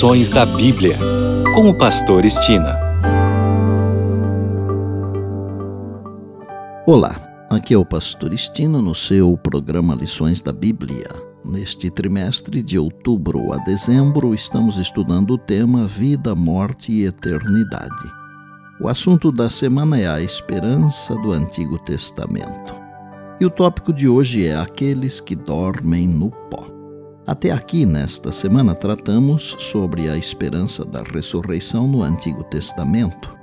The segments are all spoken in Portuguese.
Lições da Bíblia, com o Pastor Estina. Olá, aqui é o Pastor Estina no seu programa Lições da Bíblia. Neste trimestre, de outubro a dezembro, estamos estudando o tema Vida, Morte e Eternidade. O assunto da semana é a esperança do Antigo Testamento. E o tópico de hoje é aqueles que dormem no pó. Até aqui, nesta semana, tratamos sobre a esperança da ressurreição no Antigo Testamento.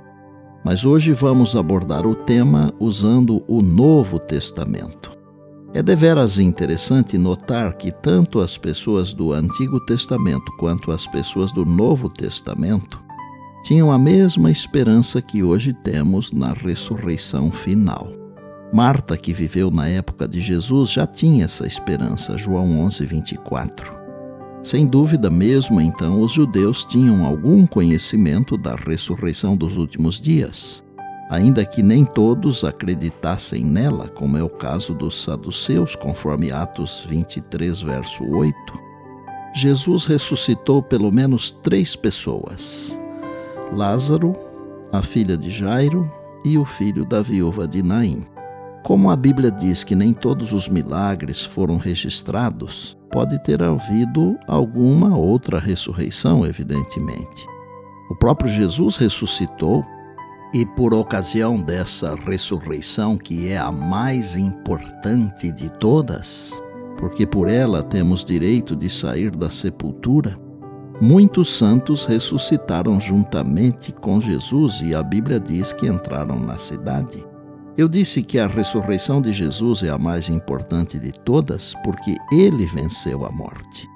Mas hoje vamos abordar o tema usando o Novo Testamento. É deveras interessante notar que tanto as pessoas do Antigo Testamento quanto as pessoas do Novo Testamento tinham a mesma esperança que hoje temos na ressurreição final. Marta, que viveu na época de Jesus, já tinha essa esperança, João 11, 24. Sem dúvida, mesmo então, os judeus tinham algum conhecimento da ressurreição dos últimos dias, ainda que nem todos acreditassem nela, como é o caso dos saduceus, conforme Atos 23, verso 8. Jesus ressuscitou pelo menos três pessoas: Lázaro, a filha de Jairo e o filho da viúva de Naim. Como a Bíblia diz que nem todos os milagres foram registrados, pode ter havido alguma outra ressurreição, evidentemente. O próprio Jesus ressuscitou e, por ocasião dessa ressurreição, que é a mais importante de todas, porque por ela temos direito de sair da sepultura, muitos santos ressuscitaram juntamente com Jesus e a Bíblia diz que entraram na cidade. Eu disse que a ressurreição de Jesus é a mais importante de todas porque ele venceu a morte.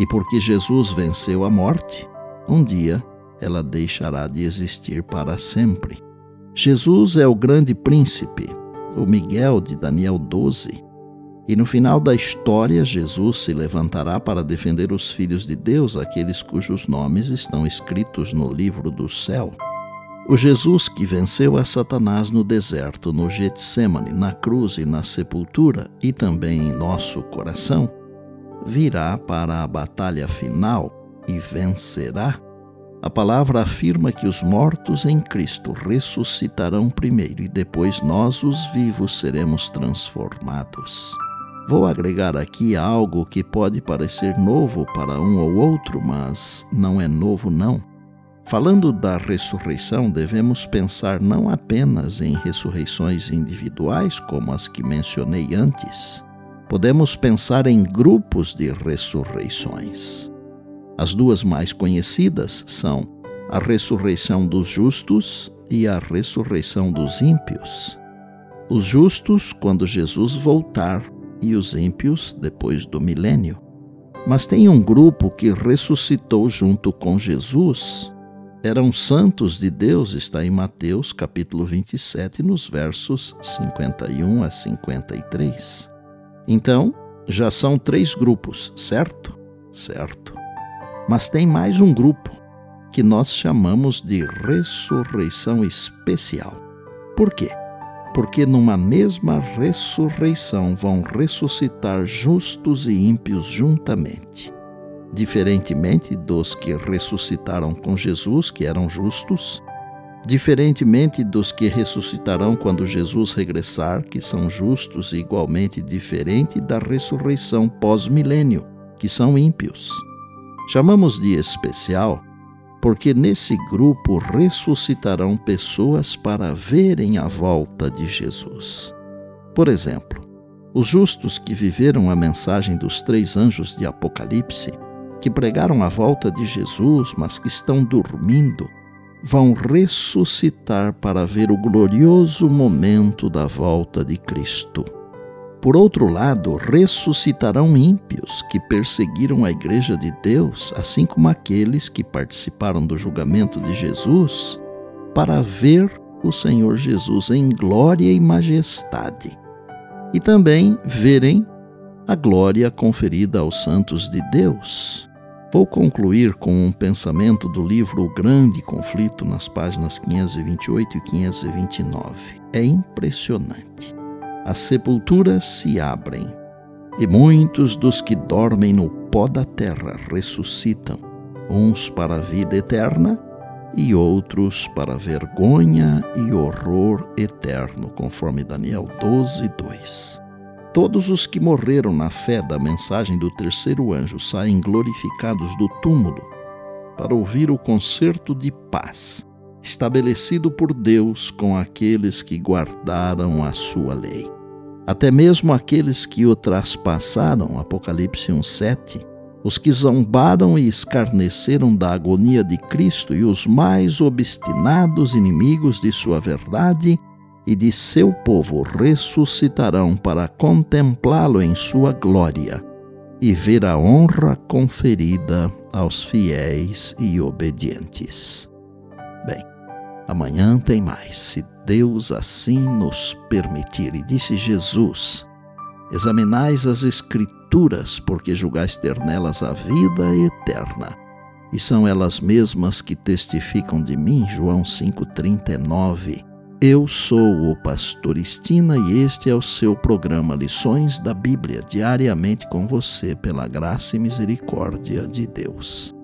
E porque Jesus venceu a morte, um dia ela deixará de existir para sempre. Jesus é o grande príncipe, o Miguel de Daniel 12. E no final da história, Jesus se levantará para defender os filhos de Deus, aqueles cujos nomes estão escritos no livro do céu. O Jesus que venceu a Satanás no deserto, no Getsemane, na cruz e na sepultura, e também em nosso coração, virá para a batalha final e vencerá. A palavra afirma que os mortos em Cristo ressuscitarão primeiro e depois nós, os vivos, seremos transformados. Vou agregar aqui algo que pode parecer novo para um ou outro, mas não é novo, não Falando da ressurreição, devemos pensar não apenas em ressurreições individuais, como as que mencionei antes. Podemos pensar em grupos de ressurreições. As duas mais conhecidas são a ressurreição dos justos e a ressurreição dos ímpios. Os justos, quando Jesus voltar, e os ímpios, depois do milênio. Mas tem um grupo que ressuscitou junto com Jesus eram santos de Deus, está em Mateus capítulo 27, nos versos 51 a 53. Então, já são três grupos, certo? Certo. Mas tem mais um grupo, que nós chamamos de ressurreição especial. Por quê? Porque numa mesma ressurreição vão ressuscitar justos e ímpios juntamente diferentemente dos que ressuscitaram com Jesus, que eram justos, diferentemente dos que ressuscitarão quando Jesus regressar, que são justos, e igualmente diferente da ressurreição pós-milênio, que são ímpios. Chamamos de especial porque nesse grupo ressuscitarão pessoas para verem a volta de Jesus. Por exemplo, os justos que viveram a mensagem dos três anjos de Apocalipse que pregaram a volta de Jesus, mas que estão dormindo, vão ressuscitar para ver o glorioso momento da volta de Cristo. Por outro lado, ressuscitarão ímpios que perseguiram a Igreja de Deus, assim como aqueles que participaram do julgamento de Jesus, para ver o Senhor Jesus em glória e majestade. E também verem a glória conferida aos santos de Deus. Vou concluir com um pensamento do livro O Grande Conflito, nas páginas 528 e 529. É impressionante. As sepulturas se abrem, e muitos dos que dormem no pó da terra ressuscitam, uns para a vida eterna e outros para vergonha e horror eterno, conforme Daniel 12, 2. Todos os que morreram na fé da mensagem do terceiro anjo saem glorificados do túmulo para ouvir o concerto de paz estabelecido por Deus com aqueles que guardaram a sua lei. Até mesmo aqueles que o traspassaram, Apocalipse 1:7, os que zombaram e escarneceram da agonia de Cristo e os mais obstinados inimigos de sua verdade e de seu povo ressuscitarão para contemplá-lo em sua glória e ver a honra conferida aos fiéis e obedientes. Bem, amanhã tem mais, se Deus assim nos permitir. E disse Jesus: Examinais as Escrituras, porque julgais ter nelas a vida eterna. E são elas mesmas que testificam de mim, João 5,39. Eu sou o Pastor Estina e este é o seu programa Lições da Bíblia, diariamente com você, pela graça e misericórdia de Deus.